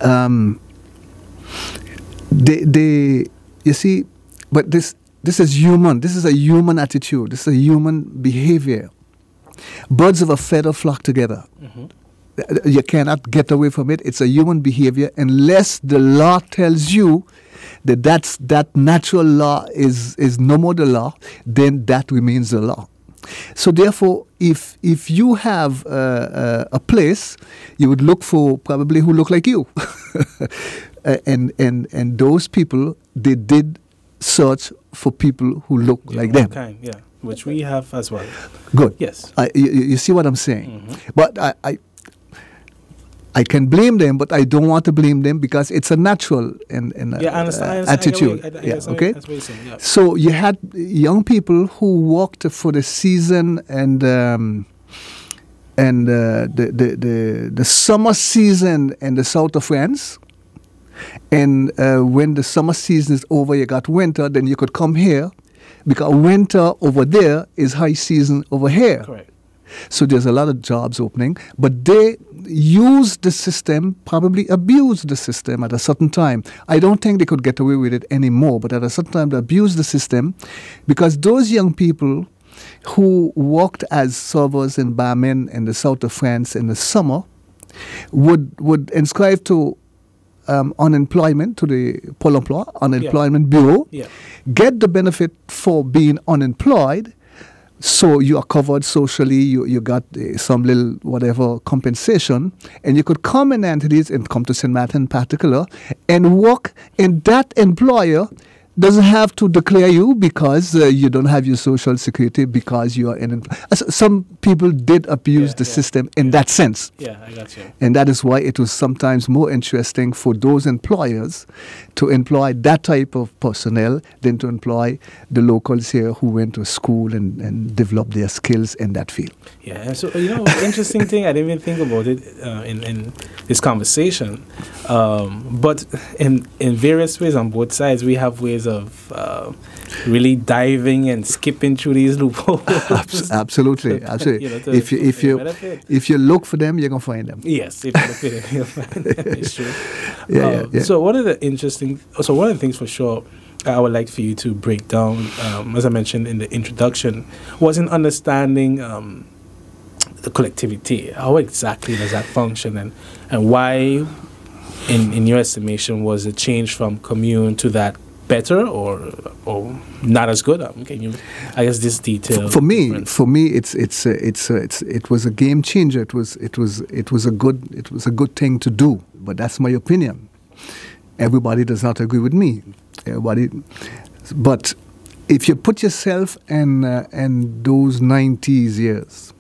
um, they, they, you see, but this, this is human. This is a human attitude. This is a human behavior. Birds of a feather flock together. Mm-hmm. You cannot get away from it. It's a human behavior unless the law tells you that that's, that natural law is, is no more the law, then that remains the law. So therefore, if if you have uh, uh, a place, you would look for probably who look like you. uh, and and and those people they did search for people who look yeah, like them. Kind, yeah, which we have as well. Good. Yes. you, you, see what I'm saying? Mm-hmm. But I, I I can blame them, but I don't want to blame them because it's a natural and, and yeah, uh, I attitude. I, I, yeah, okay. Saying, yeah. So you had young people who worked for the season and um, and uh, the, the, the the summer season in the south of France and uh, when the summer season is over, you got winter, then you could come here because winter over there is high season over here. Correct. So there's a lot of jobs opening, but they use the system, probably abuse the system at a certain time. I don't think they could get away with it anymore, but at a certain time they abuse the system because those young people who worked as servers and barmen in the south of France in the summer would would inscribe to um, unemployment to the Pôle emploi, unemployment yeah. bureau, yeah. get the benefit for being unemployed. So you are covered socially, you, you got uh, some little whatever compensation, and you could come in entities and come to St. Martin in particular and work in that employer doesn't have to declare you because uh, you don't have your social security because you are in. Some people did abuse yeah, the yeah, system in yeah. that sense. Yeah, I got you. And that is why it was sometimes more interesting for those employers to employ that type of personnel than to employ the locals here who went to school and, and developed their skills in that field. Yeah, so you know, interesting thing, I didn't even think about it uh, in, in this conversation. Um, but in, in various ways on both sides, we have ways of uh, really diving and skipping through these loopholes. absolutely, absolutely. you know, if you if you if you look for them, you're gonna find them. Yes, if you look for them, you'll find them. It's true. Yeah, yeah, yeah. So one of the interesting, so one of the things for sure. I would like for you to break down, um, as I mentioned in the introduction, was in understanding um, the collectivity. How exactly does that function, and and why, in in your estimation, was the change from commune to that better or or not as good? Um, can you, I guess, this detail. For me, difference. for me, it's it's uh, it's uh, it's it was a game changer. It was it was it was a good it was a good thing to do. But that's my opinion. Everybody does not agree with me. Everybody, but if you put yourself in uh, in those 90s years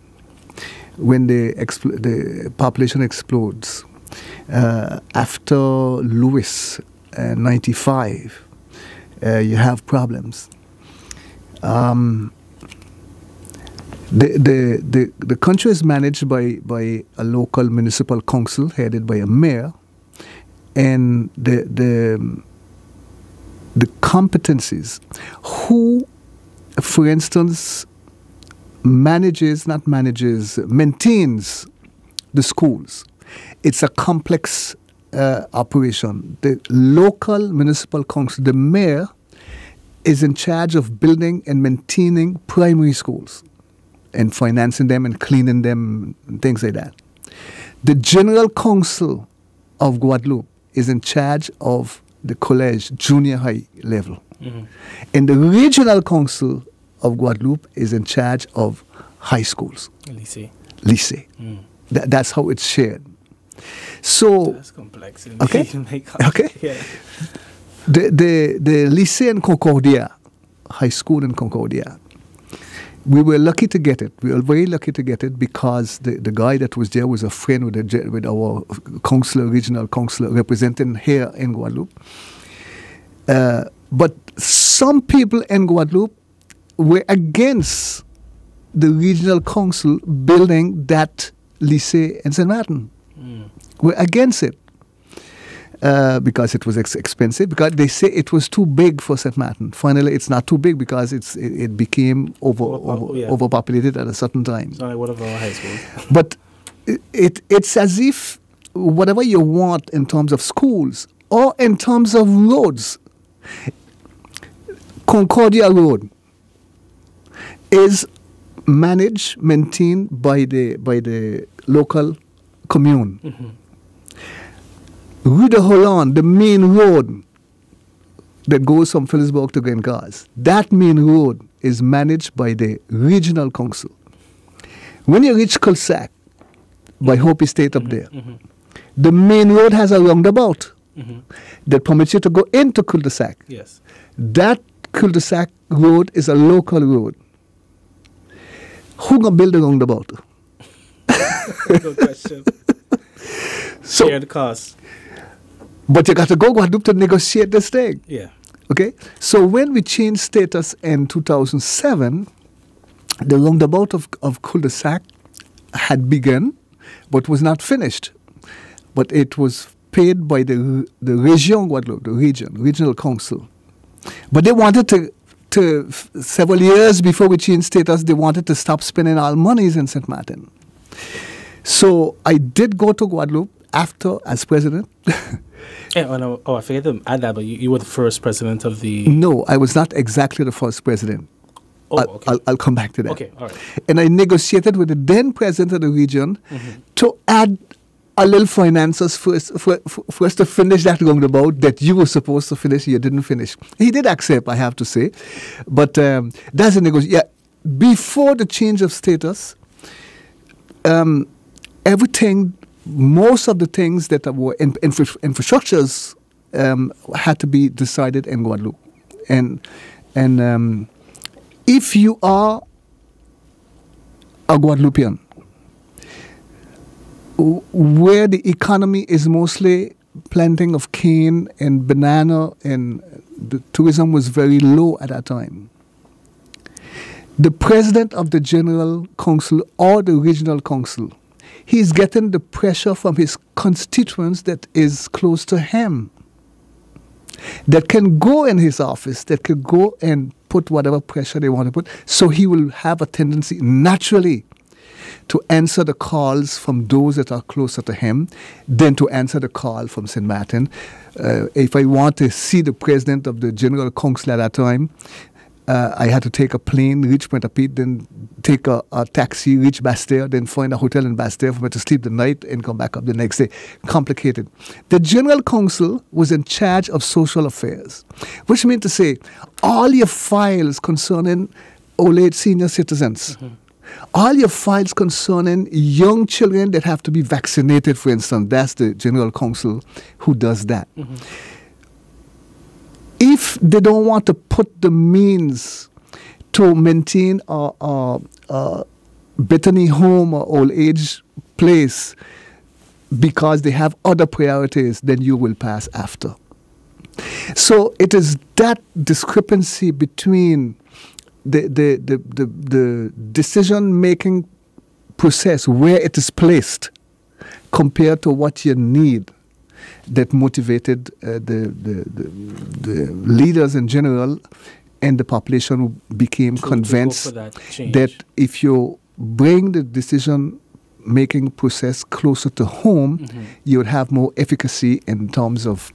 when the, expl- the population explodes. Uh, after Luis, uh, 95, uh, you have problems. Um, the, the, the, the country is managed by, by a local municipal council headed by a mayor, and the, the, the competencies. Who, for instance, manages, not manages, maintains the schools. It's a complex uh, operation. The local municipal council, the mayor, is in charge of building and maintaining primary schools and financing them and cleaning them and things like that. The general council of Guadeloupe is in charge of the college junior high level. Mm-hmm. And the regional council of Guadeloupe is in charge of high schools. Lycée. Lycée. Mm. Th- that's how it's shared. So that's complex. Okay. okay. Yeah. The the the lycée in Concordia, high school in Concordia. We were lucky to get it. We were very lucky to get it because the, the guy that was there was a friend with the, with our councillor, regional councillor, representing here in Guadeloupe. Uh, but some people in Guadeloupe were against the regional council building that lycée in St. Martin. Mm. We're against it. Uh, because it was ex- expensive. Because they say it was too big for St. Martin. Finally, it's not too big because it's it, it became over, over yeah. overpopulated at a certain time. It's not one of our high schools. but it, it it's as if whatever you want in terms of schools or in terms of roads, Concordia Road is managed, maintained by the by the local commune. Mm-hmm. Rue de Hollande, the main road that goes from Philipsburg to Grand Case, that main road is managed by the regional council. When you reach Cul-de-sac, by mm-hmm. Hope Estate up mm-hmm. there, mm-hmm. the main road has a roundabout mm-hmm. that permits you to go into cul-de-sac. Yes. That cul-de-sac road is a local road. Who gonna build a roundabout? Good question. So, the cost. But you got to go Guadeloupe to negotiate this thing. Yeah. Okay? So when we changed status in 2007, the roundabout of, of cul-de-sac had begun, but was not finished. But it was paid by the, the Région Guadeloupe, the region, regional council. But they wanted to to several years before we changed status, they wanted to stop spending all monies in St. Martin. So I did go to Guadeloupe after as president. yeah, oh, no, oh, I forget to add that, but you, you, were the first president of the. No, I was not exactly the first president. Oh, I'll, okay. I'll, I'll, come back to that. Okay, all right. And I negotiated with the then president of the region mm-hmm. to add a little finances first for, for, for us to finish that roundabout that you were supposed to finish, you didn't finish. He did accept, I have to say. But um, that's a negotiation. Yeah, before the change of status, um, everything, most of the things that were in, infra- infrastructures um, had to be decided in Guadeloupe. And, and um, if you are a Guadeloupean, where the economy is mostly planting of cane and banana, and the tourism was very low at that time. The president of the general council or the regional council, he's getting the pressure from his constituents that is close to him. that can go in his office, that could go and put whatever pressure they want to put. So he will have a tendency naturally to answer the calls from those that are closer to him than to answer the call from St. Martin. Uh, if I want to see the president of the General Council at that time, uh, I had to take a plane, reach Pointe-à-Pitre, then take a, a, taxi, reach Basse-Terre, then find a hotel in Basse-Terre for me to sleep the night and come back up the next day. Complicated. The General Council was in charge of social affairs, which means to say all your files concerning old age senior citizens, mm-hmm. all your files concerning young children that have to be vaccinated, for instance, that's the General Council who does that. Mm-hmm if they don't want to put the means to maintain a, a, a Bethany home or old age place because they have other priorities, then you will pass after. So it is that discrepancy between the, the, the, the, the decision making process, where it is placed, compared to what you need that motivated uh, the, the, the, the, leaders in general and the population became to, convinced that, that, if you bring the decision making process closer to home, mm-hmm. you would have more efficacy in terms of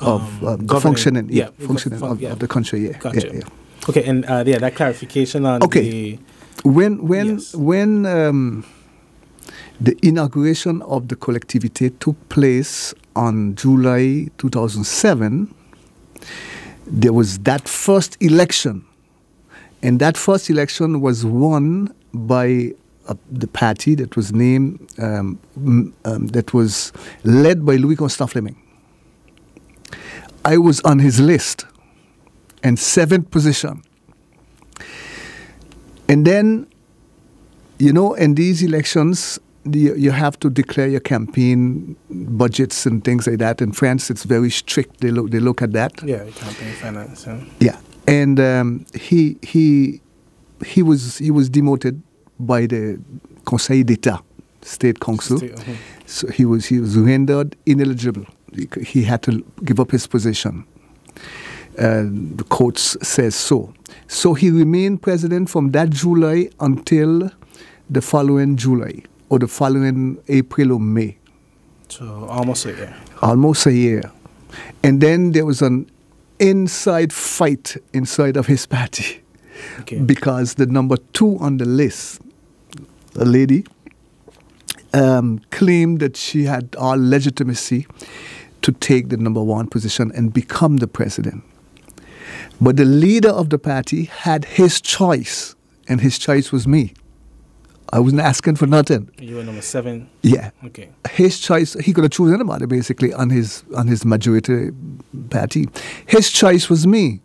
of um, um, functioning, yeah, yeah functioning fun, of, yeah. of, the country. Yeah, gotcha. yeah, yeah. Okay, and uh, yeah, that clarification on okay. the when when yes. when um, the inauguration of the collectivity took place on July 2007, there was that first election. And that first election was won by uh, the party that was named, um, um, that was led by Louis Constant Fleming. I was on his list and seventh position. And then, you know, in these elections, you, you have to declare your campaign budgets and things like that. In France, it's very strict. They look they look at that. Yeah, campaign finance. Yeah, yeah. and um, he he he was he was demoted by the Conseil d'État, State Council. State, uh-huh. So he was he was rendered ineligible. He, he had to give up his position. Uh, the courts says so. So he remained president from that July until the following July or the following April or May. So almost a year. Almost a year. And then there was an inside fight inside of his party okay. because the number two on the list, a lady, um, claimed that she had all legitimacy to take the number one position and become the president. But the leader of the party had his choice, and his choice was me. I wasn't asking for nothing. You were number seven. Yeah. Okay. His choice. He could have chosen anybody basically on his on his majority party. His choice was me.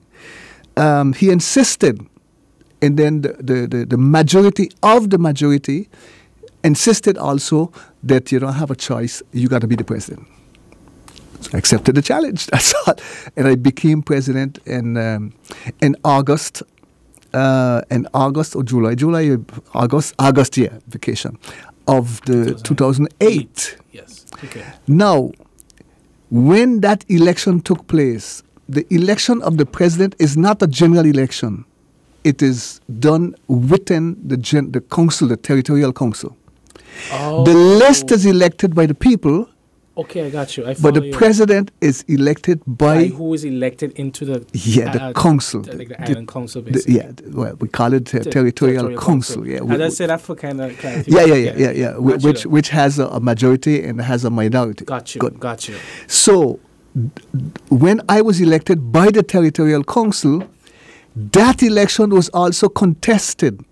Um, he insisted, and then the, the, the, the majority of the majority insisted also that you don't have a choice. You got to be the president. So I accepted the challenge. That's all. And I became president in um, in August uh, in August or July, July, August, August, yeah, vacation of the 2008. Yes. Okay. Now, when that election took place, the election of the president is not a general election. It is done within the, gen- the council, the territorial council. Oh. The list is elected by the people Okay, I got you. I but the you. president is elected by, by, who is elected into the yeah the uh, council, the, the, the island council, basically. The, yeah, well, we call it uh, territorial, territorial, council. council. Yeah, and I said that for kind of yeah, yeah, yeah, yeah, yeah. which which has a, a, majority and has a minority. Got you. Good. Got you. So when I was elected by the territorial council, that election was also contested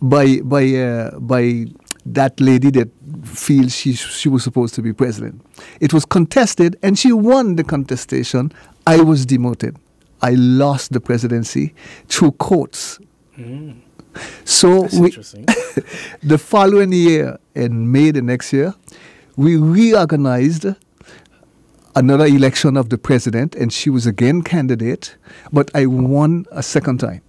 by by uh, by that lady that feels she, she was supposed to be president. It was contested and she won the contestation. I was demoted. I lost the presidency through courts. Mm. So we, the following year, in May the next year, we reorganized another election of the president, and she was again candidate, but I won a second time.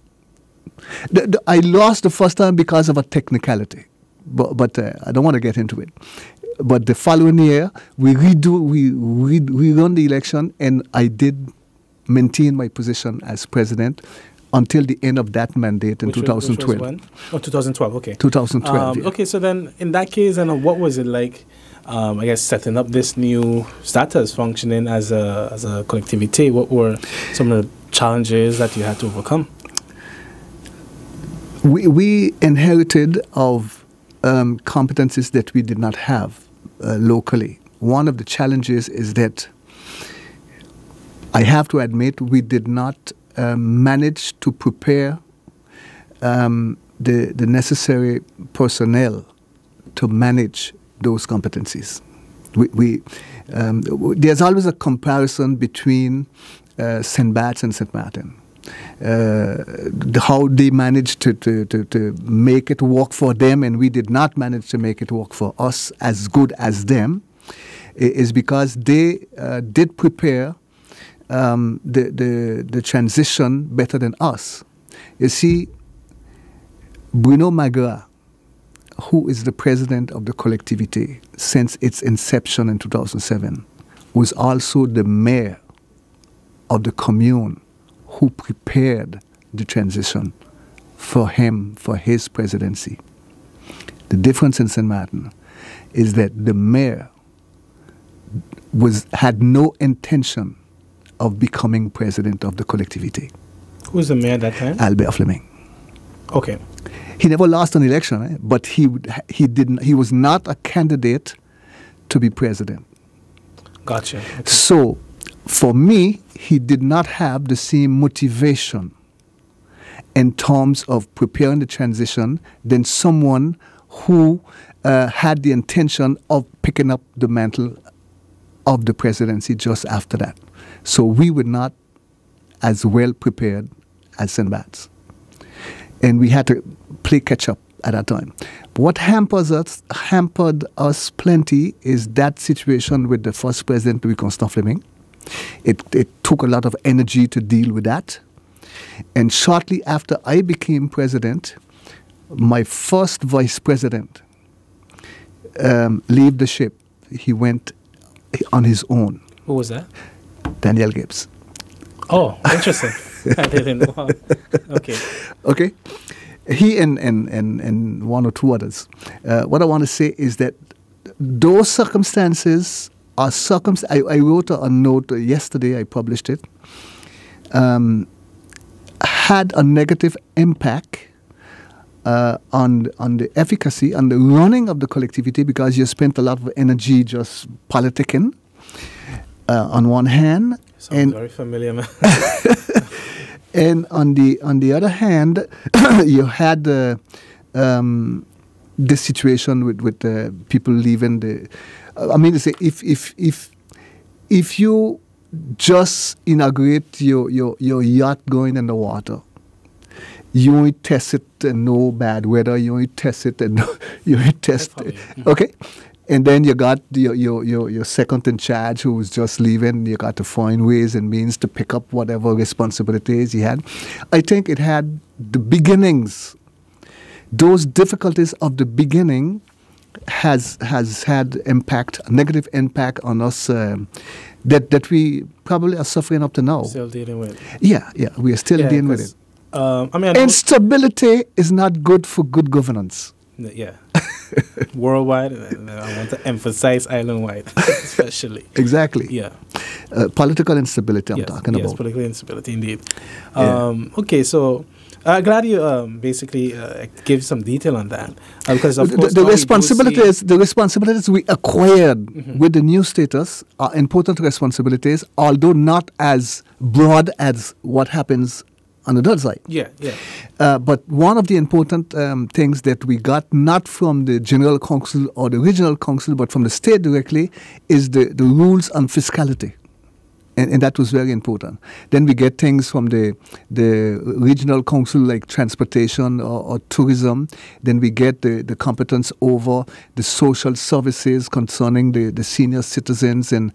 The, the, I lost the first time because of a technicality but, but uh, I don't want to get into it. But the following year, we redo, we, we, we run the election, and I did maintain my position as president until the end of that mandate in Which was- 2012. Which was? Oh, 2012. Okay. 2012. Um, yeah. Okay, so then in that case, and what was it like? Um, I guess setting up this new status, functioning as a as a collectivity. What were some of the challenges that you had to overcome? we, we inherited of um, competencies that we did not have uh, locally. One of the challenges is that I have to admit we did not um, manage to prepare um, the, the necessary personnel to manage those competencies. We, we, um, there's always a comparison between uh, St. Bart's and St. Martin. Uh, how they managed to, to, to, to make it work for them, and we did not manage to make it work for us as good as them, is because they uh, did prepare um, the, the, the transition better than us. You see, Bruno Magras, who is the president of the collectivity since its inception in 2007, was also the mayor of the commune who prepared the transition for him for his presidency. The difference in St. Martin is that the mayor was had no intention of becoming president of the collectivity, Who was the mayor at that time? Albert Fleming. Okay. He never lost an election, eh? but he he didn't. He was not a candidate to be president. Gotcha. Okay. So, for me, he did not have the same motivation in terms of preparing the transition than someone who uh, had the intention of picking up the mantle of the presidency just after that. So we were not as well prepared as. Bart's. And we had to play catch up at that time. What hampers us, hampered us plenty is that situation with the first president, Louis Constant Fleming. It, it took a lot of energy to deal with that. And shortly after I became president, my first vice president um, leave the ship. He went on his own, Who was that? Daniel Gibbs. Oh, interesting. I didn't know. Okay. Okay? He and, and, and, and one or two others. Uh, what I want to say is that those circumstances are circum. I, I wrote a, a note yesterday, I published it, um, had a negative impact uh, on on the efficacy and the running of the collectivity because you spent a lot of energy just politicking uh, on one hand, Sounds and very familiar, man. and on the on the other hand, you had uh, um, this situation with with uh, people leaving the. I mean, to say if if if if you just inaugurate your your your yacht going in the water, you only test it and no bad weather. You only test it and you only test it. Okay. And then you got your, your, your, your second in charge who was just leaving. You got to find ways and means to pick up whatever responsibilities he had. I think it had the beginnings. Those difficulties of the beginning has has had impact, negative impact on us um, that that we probably are suffering up to now. Still dealing with. Yeah, yeah, we are still Yeah, dealing with it. Um, I mean, I Instability is not good for good governance. yeah. Worldwide, I want to emphasize island-wide, especially. Exactly. Yeah. Uh, political instability. I'm yes, talking yes, about. political instability, indeed. Yeah. Um, okay, so uh, glad you um, basically uh, give some detail on that uh, because of the, course the responsibilities the responsibilities we acquired Mhm. with the new status are important responsibilities although not as broad as what happens on the other side Yeah, yeah. uh, but one of the important um, things that we got not from the general council or the regional council but from the state directly is the, the rules on fiscality and, and that was very important. Then we get things from the the regional council like transportation or, or tourism. Then we get the, the competence over the social services concerning the, the senior citizens and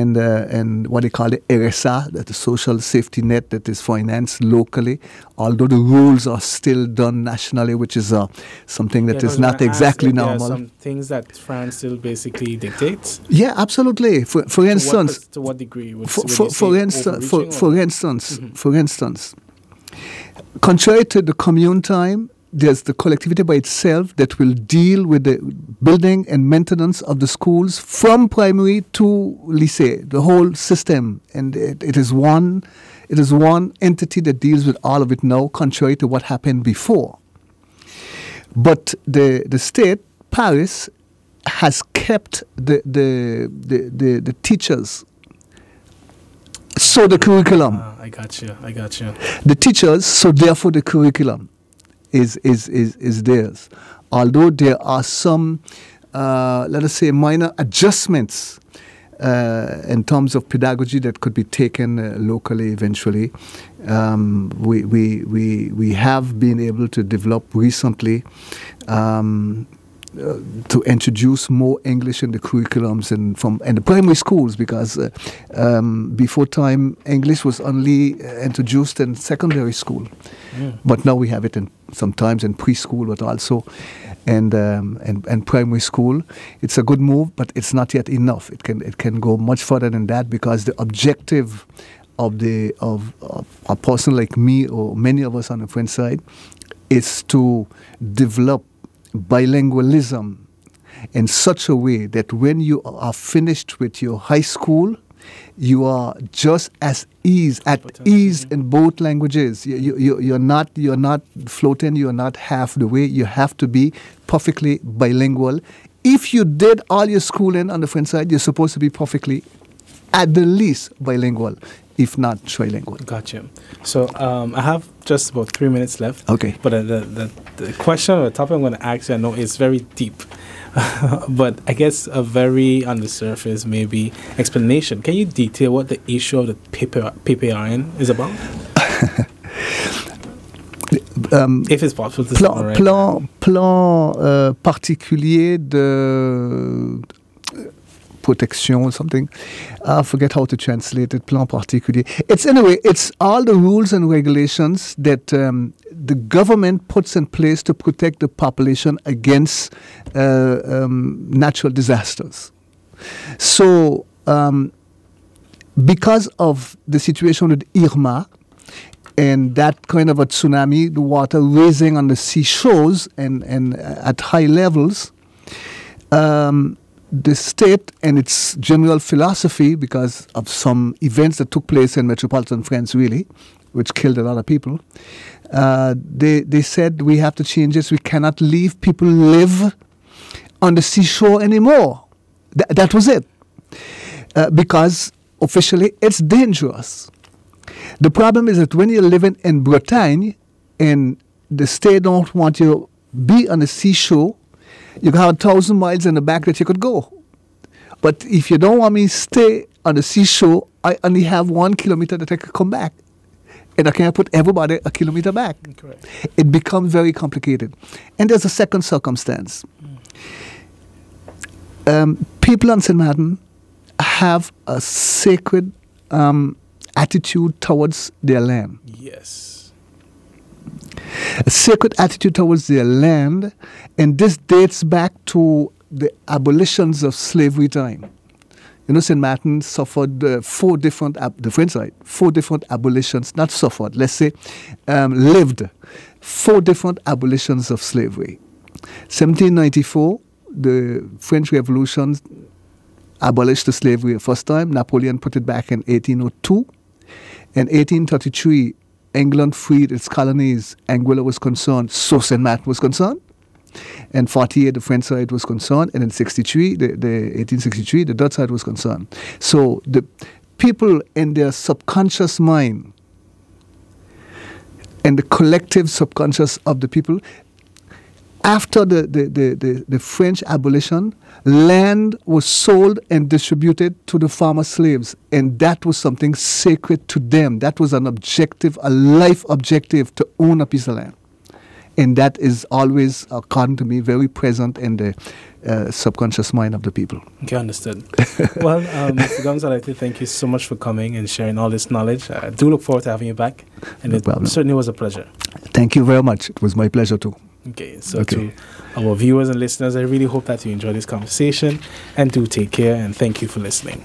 and uh, and what they call the RSA, that the social safety net that is financed locally, although the rules are still done nationally, which is uh, something that Yeah, is not exactly ask if there normal. some things that France still basically dictates. Yeah, absolutely. For for To instance, pers- to what degree? Would, for, would for, you for say instance, for, overreaching for instance, for instance, contrary to the commune time, there's the collectivity by itself that will deal with the building and maintenance of the schools from primary to lycée, the whole system, and it, it is one, it is one entity that deals with all of it now, contrary to what happened before. But the the state, Paris, has kept the the the, the, the teachers. So the curriculum, Ah, I got you. I got you. the teachers, so therefore the curriculum is is is, is theirs. Although there are some, uh, let us say, minor adjustments uh, in terms of pedagogy that could be taken uh, locally eventually. Um, we, we, we, we have been able to develop recently um, uh, to introduce more English in the curriculums and from and the primary schools because uh, um, before time English was only uh, introduced in secondary school, Mm. but now we have it in sometimes in preschool, but also and um, and and primary school. It's a good move, but it's not yet enough. It can it can go much further than that because the objective of the of, of a person like me or many of us on the French side is to develop bilingualism in such a way that when you are finished with your high school, you are just as ease at ease in both languages. You, you, you, you're not you're not floating. You're not half the way. You have to be perfectly bilingual. If you did all your schooling on the French side, you're supposed to be perfectly, at the least, bilingual, if not trilingual. Gotcha. So um, I have just about three minutes left. Okay. But uh, the, the, the question or the topic I'm going to ask you, I know is very deep, but I guess a very on the surface maybe explanation. Can you detail what the issue of the PPR, PPRN is about, Um, if it's possible to plan, plan, plan euh, particulier de protection or something. I forget how to translate it. Plan particulier. It's anyway. It's all the rules and regulations that um, the government puts in place to protect the population against uh, um, natural disasters. So. Um, because of the situation with Irma and that kind of a tsunami, the water raising on the seashores and, and uh, at high levels, um, the state and its general philosophy, because of some events that took place in metropolitan France, really, which killed a lot of people, uh, they, they said we have to change this. We cannot leave people live on the seashore anymore. Th- that was it. Uh, because officially it's dangerous. The problem is that when you're living in Bretagne and the state don't want you to be on the seashore, you can have a thousand miles in the back that you could go. But if you don't want me to stay on the seashore, I only have one kilometer that I could come back. And I can't put everybody a kilometer back. Correct. It becomes very complicated. And there's a second circumstance. Um, people on St. Martin have a sacred um, attitude towards their land, Yes. A sacred attitude towards their land, and this dates back to the abolitions of slavery time. You know, St. Martin suffered uh, four different, ab- the French side, four different abolitions, not suffered, let's say, um, lived four different abolitions of slavery. 1794, the French Revolution abolished the slavery the first time. Napoleon put it back in 1802. In 1833, England freed its colonies. Anguilla was concerned, so St. Martin was concerned. In 48, the French side was concerned, and in 63, the, the 1863, the Dutch side was concerned. So the people in their subconscious mind and the collective subconscious of the people, after the, the, the, the, the French abolition, land was sold and distributed to the farmer slaves, and that was something sacred to them. That was an objective, a life objective to own a piece of land. and that is always, according to me, very present in the uh, subconscious mind of the people. Okay, understood. well, um, Mr. Gonzalez, thank you so much for coming and sharing all this knowledge. I do look forward to having you back, and No it problem. certainly was a pleasure. Thank you very much. It was my pleasure too. Okay, so okay. to our viewers and listeners, I really hope that you enjoy this conversation and do take care and thank you for listening.